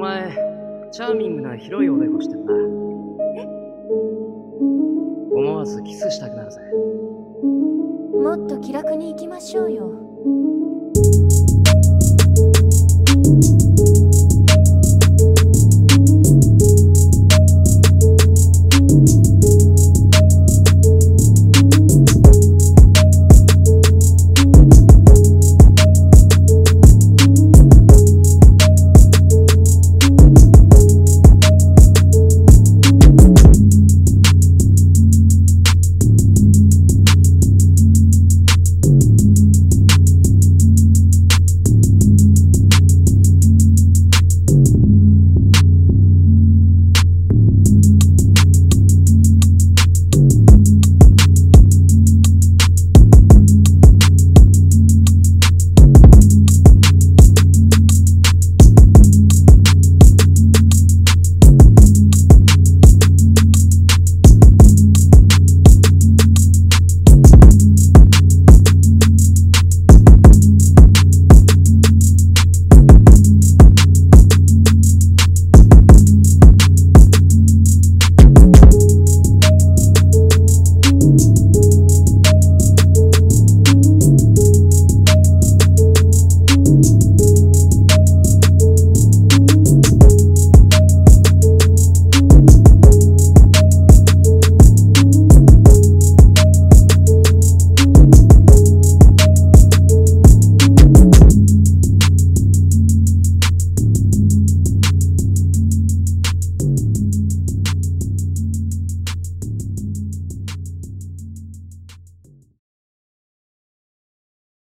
前チャーミングな広いおでこしてんな。え？思わずキスしたくなるぜ。もっと気楽に行きましょうよ。